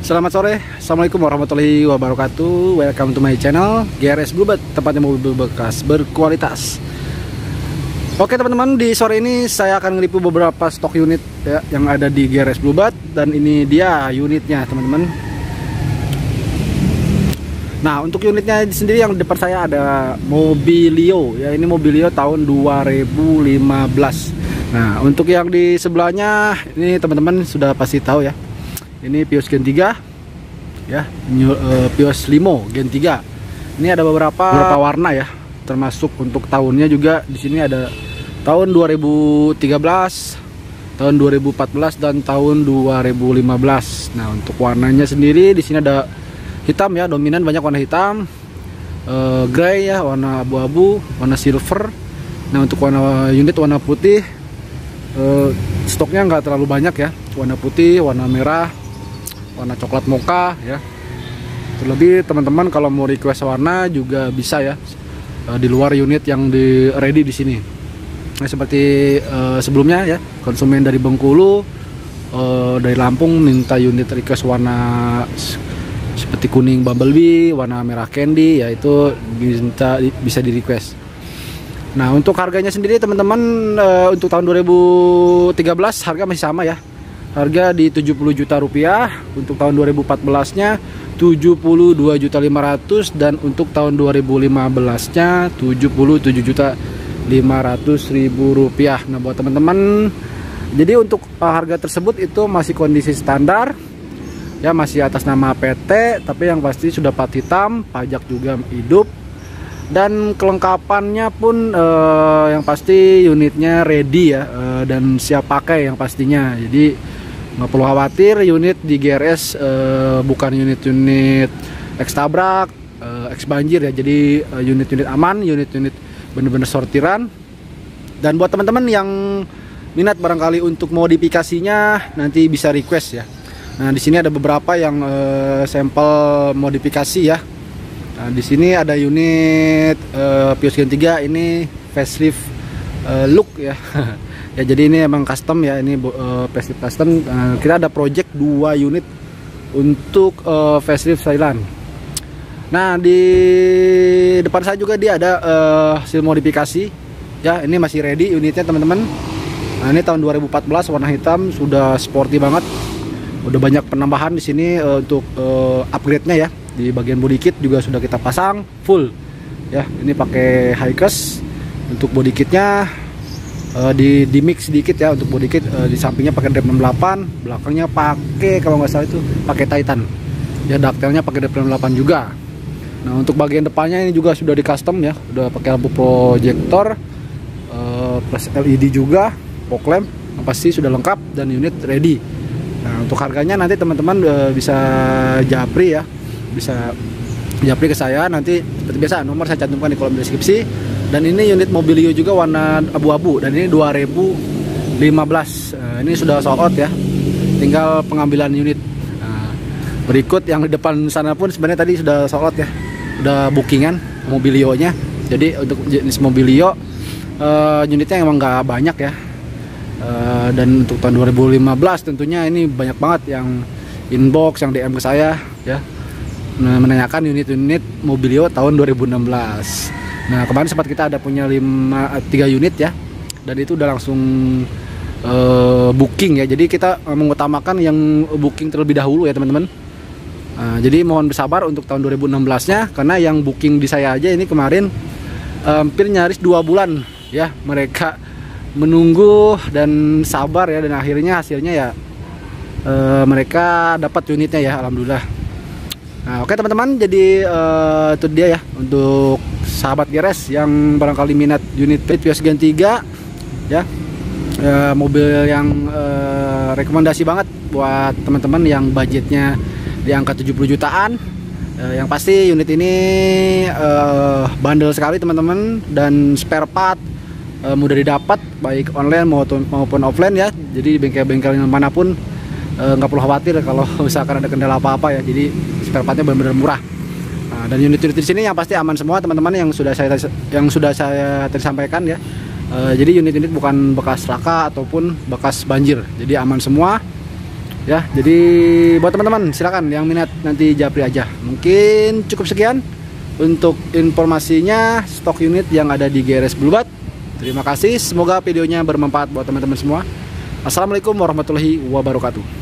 Selamat sore, Assalamualaikum warahmatullahi wabarakatuh. Welcome to my channel GRS Bluebird, tempatnya mobil bekas berkualitas. Oke teman-teman, di sore ini saya akan nge beberapa stok unit ya, yang ada di GRS Bluebird Dan ini dia unitnya teman-teman. Nah untuk unitnya sendiri yang depan saya ada Mobilio ya Ini Mobilio tahun 2015 Nah untuk yang di sebelahnya ini teman-teman sudah pasti tahu ya ini Pios Gen 3 ya New, uh, Pios Limo Gen 3 ini ada beberapa beberapa warna ya termasuk untuk tahunnya juga. Di sini ada tahun 2013 tahun 2014 dan tahun 2015 nah untuk warnanya sendiri di sini ada hitam ya dominan banyak warna hitam. Uh, grey ya warna abu-abu warna silver. Nah untuk warna unit warna putih uh, stoknya nggak terlalu banyak ya. Warna putih warna merah warna coklat mocha ya. Terlebih teman-teman kalau mau request warna juga bisa ya. Eh, di luar unit yang di ready di sini. Nah, seperti uh, sebelumnya ya konsumen dari Bengkulu uh, dari Lampung minta unit request warna seperti kuning bumblebee warna merah candy ya itu bisa bisa di request Nah untuk harganya sendiri teman-teman uh, untuk tahun 2013 harga masih sama ya harga di 70 juta rupiah untuk tahun 2014 nya 72 juta 500 dan untuk tahun 2015 nya 77 juta 500 ribu rupiah. Nah buat teman-teman jadi untuk uh, harga tersebut itu masih kondisi standar. Ya masih atas nama PT tapi yang pasti sudah plat hitam pajak juga hidup. Dan kelengkapannya pun uh, yang pasti unitnya ready ya uh, dan siap pakai yang pastinya. Jadi nggak perlu khawatir unit di GRS uh, eh, bukan unit-unit X tabrak uh, X banjir ya. Jadi eh, unit-unit aman unit-unit bener-bener sortiran. Dan buat teman-teman yang minat barangkali untuk modifikasinya nanti bisa request ya. Nah di sini ada beberapa yang uh, sampel modifikasi ya. Nah, di sini ada unit uh, Pios Gen 3 ini facelift uh, look ya ya jadi ini emang custom ya ini uh, custom. Uh, kita ada project dua unit untuk uh, facelift Thailand. Nah di depan saya juga dia ada uh, hasil modifikasi. Ya ini masih ready unitnya teman-teman. Nah ini tahun 2014 warna hitam sudah sporty banget. Udah banyak penambahan di sini uh, untuk uh, upgrade-nya ya. Di bagian body kit juga sudah kita pasang full. Ya ini pakai high untuk body kitnya uh, di di mix sedikit ya untuk body kit. Uh, di sampingnya pakai drip 68 belakangnya pakai kalau nggak salah itu pakai Titan. Ya daktelnya pakai drip 68 juga. Nah untuk bagian depannya ini juga sudah di custom ya udah pakai lampu proyektor uh, plus LED juga fog lamp pasti sudah lengkap dan unit ready. Nah untuk harganya nanti teman-teman uh, bisa japri ya bisa japri ke saya nanti seperti biasa nomor saya cantumkan di kolom deskripsi. Dan ini unit Mobilio juga warna abu-abu dan ini 2015 nah, ini sudah sold out ya. Tinggal pengambilan unit. Nah, berikut yang di depan sana pun sebenarnya tadi sudah sold out ya. Udah bookingan Mobilio nya jadi untuk jenis Mobilio uh, unitnya emang nggak banyak ya. Uh, dan untuk tahun 2015 tentunya ini banyak banget yang inbox yang DM ke saya ya menanyakan unit-unit Mobilio tahun 2016 Nah kemarin sempat kita ada punya lima eh, tiga unit ya dan itu udah langsung uh, booking ya. Jadi kita uh, mengutamakan yang booking terlebih dahulu ya teman-teman. Uh, jadi mohon bersabar untuk tahun 2016-nya karena yang booking di saya aja ini kemarin hampir nyaris dua bulan ya mereka menunggu dan sabar ya dan akhirnya hasilnya ya uh, mereka dapat unitnya ya alhamdulillah. Nah oke teman-teman. Jadi uh, itu dia ya untuk sahabat Geres yang barangkali minat unit Vios Gen 3 ya. E, mobil yang e, rekomendasi banget buat teman-teman yang budgetnya di angka 70 jutaan. E, yang pasti unit ini e, bandel sekali teman-teman dan spare part e, mudah didapat baik online maupun maupun offline ya. Jadi bengkel-bengkel mana pun nggak perlu khawatir kalau misalkan ada kendala apa-apa ya. Jadi spare partnya benar-benar murah. Nah, dan unit-unit di sini yang pasti aman semua teman-teman yang sudah saya yang sudah saya tersampaikan ya. E, jadi unit-unit bukan bekas laka ataupun bekas banjir. Jadi aman semua ya. Jadi buat teman-teman silakan yang minat nanti japri aja. Mungkin cukup sekian untuk informasinya stok unit yang ada di GRS Bluebird terima kasih semoga videonya bermanfaat buat teman-teman semua. Assalamualaikum warahmatullahi wabarakatuh.